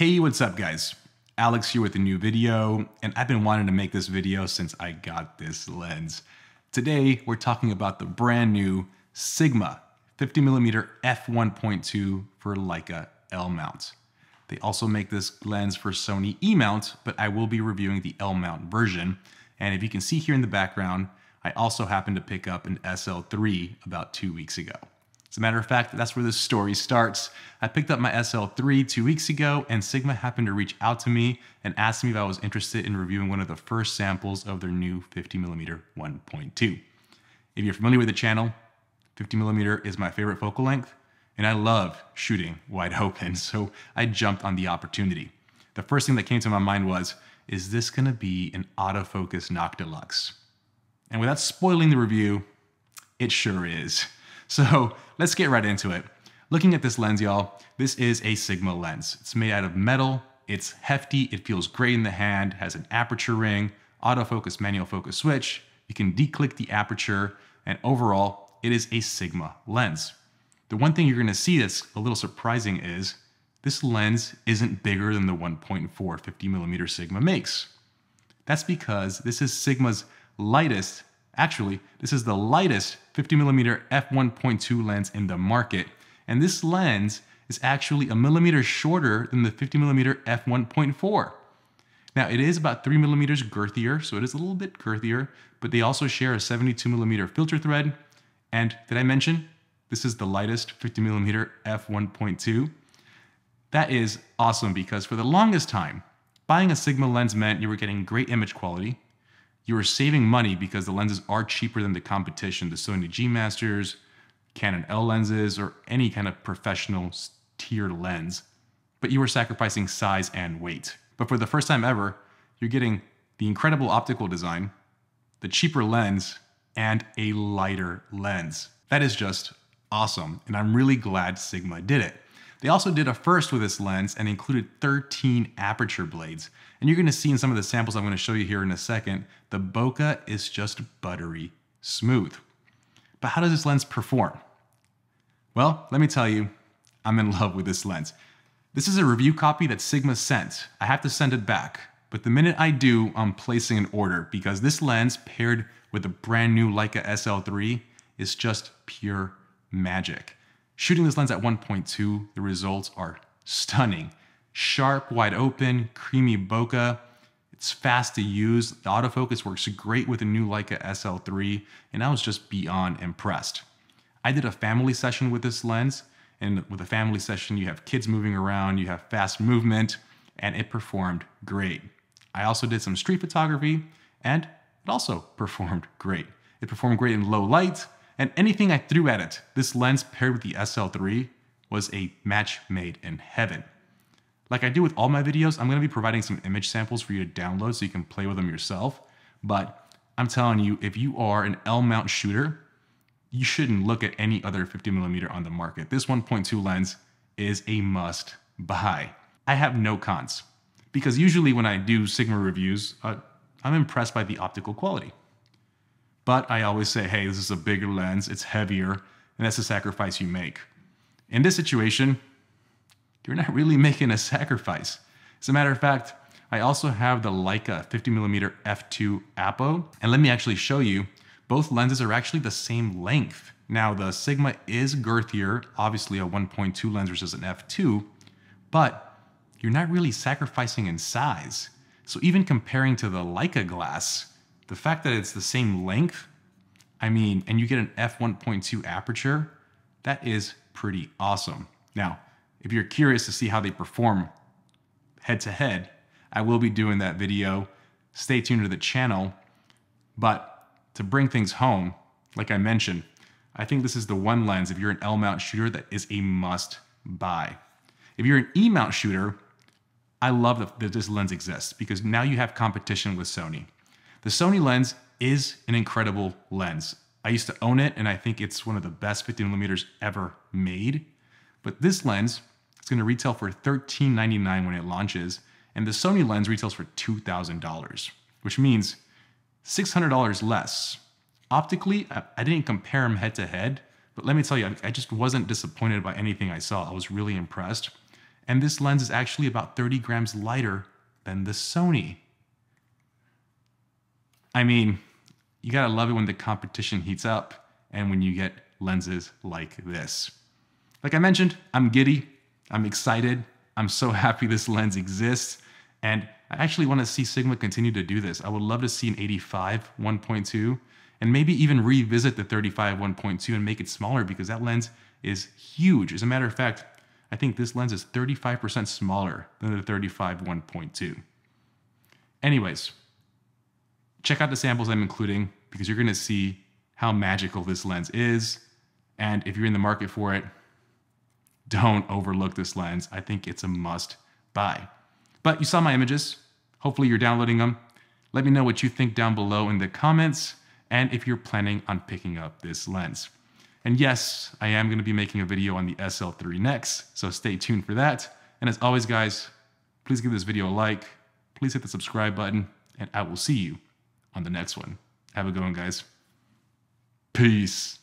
Hey, what's up guys? Alex here with a new video, and I've been wanting to make this video since I got this lens. Today, we're talking about the brand new Sigma 50mm f1.2 for Leica L mount. They also make this lens for Sony E mount, but I will be reviewing the L mount version. And if you can see here in the background, I also happened to pick up an SL3 about two weeks ago. As a matter of fact, that's where this story starts. I picked up my SL3 two weeks ago, and Sigma happened to reach out to me and asked me if I was interested in reviewing one of the first samples of their new 50mm 1.2. If you're familiar with the channel, 50mm is my favorite focal length, and I love shooting wide open, so I jumped on the opportunity. The first thing that came to my mind was, is this gonna be an autofocus Noctilux? And without spoiling the review, it sure is. So let's get right into it. Looking at this lens, y'all, this is a Sigma lens. It's made out of metal, it's hefty, it feels great in the hand, has an aperture ring, autofocus manual focus switch, you can declick the aperture, and overall, it is a Sigma lens. The one thing you're gonna see that's a little surprising is this lens isn't bigger than the 1.4 50 millimeter Sigma makes. That's because this is Sigma's lightest Actually, this is the lightest 50mm f1.2 lens in the market, and this lens is actually a millimeter shorter than the 50mm f1.4. Now it is about three millimeters girthier, so it is a little bit girthier, but they also share a 72 millimeter filter thread. And did I mention this is the lightest 50 millimeter f1.2? That is awesome because for the longest time, buying a Sigma lens meant you were getting great image quality, you are saving money because the lenses are cheaper than the competition, the Sony G Masters, Canon L lenses, or any kind of professional tier lens. But you are sacrificing size and weight. But for the first time ever, you're getting the incredible optical design, the cheaper lens, and a lighter lens. That is just awesome, and I'm really glad Sigma did it. They also did a first with this lens and included 13 aperture blades. And you're gonna see in some of the samples I'm gonna show you here in a second, the bokeh is just buttery smooth. But how does this lens perform? Well, let me tell you, I'm in love with this lens. This is a review copy that Sigma sent. I have to send it back. But the minute I do, I'm placing an order because this lens paired with the brand new Leica SL3 is just pure magic. Shooting this lens at 1.2, the results are stunning. Sharp, wide open, creamy bokeh. It's fast to use. The autofocus works great with the new Leica SL3, and I was just beyond impressed. I did a family session with this lens, and with a family session, you have kids moving around, you have fast movement, and it performed great. I also did some street photography, and it also performed great. It performed great in low light, and anything I threw at it, this lens paired with the SL3 was a match made in heaven. Like I do with all my videos, I'm gonna be providing some image samples for you to download so you can play with them yourself. But I'm telling you, if you are an L mount shooter, you shouldn't look at any other 50 millimeter on the market. This 1.2 lens is a must buy. I have no cons because usually when I do Sigma reviews, uh, I'm impressed by the optical quality. But I always say, hey, this is a bigger lens, it's heavier, and that's a sacrifice you make. In this situation, you're not really making a sacrifice. As a matter of fact, I also have the Leica 50mm f2 Apo, and let me actually show you, both lenses are actually the same length. Now the Sigma is girthier, obviously a 1.2 lens versus an f2, but you're not really sacrificing in size. So even comparing to the Leica glass, the fact that it's the same length, I mean, and you get an f1.2 aperture, that is pretty awesome. Now, if you're curious to see how they perform head to head, I will be doing that video. Stay tuned to the channel. But to bring things home, like I mentioned, I think this is the one lens, if you're an L mount shooter, that is a must buy. If you're an E mount shooter, I love that this lens exists because now you have competition with Sony. The Sony lens is an incredible lens. I used to own it and I think it's one of the best 50 millimeters ever made. But this lens is gonna retail for $13.99 when it launches, and the Sony lens retails for $2,000, which means $600 less. Optically, I didn't compare them head to head, but let me tell you, I just wasn't disappointed by anything I saw. I was really impressed. And this lens is actually about 30 grams lighter than the Sony. I mean, you gotta love it when the competition heats up and when you get lenses like this. Like I mentioned, I'm giddy, I'm excited, I'm so happy this lens exists, and I actually wanna see Sigma continue to do this. I would love to see an 85 1.2 and maybe even revisit the 35 1.2 and make it smaller because that lens is huge. As a matter of fact, I think this lens is 35% smaller than the 35 1.2. Anyways, check out the samples I'm including because you're gonna see how magical this lens is. And if you're in the market for it, don't overlook this lens. I think it's a must buy. But you saw my images. Hopefully you're downloading them. Let me know what you think down below in the comments and if you're planning on picking up this lens. And yes, I am going to be making a video on the SL3 next, so stay tuned for that. And as always, guys, please give this video a like, please hit the subscribe button, and I will see you on the next one. Have a good one, guys. Peace.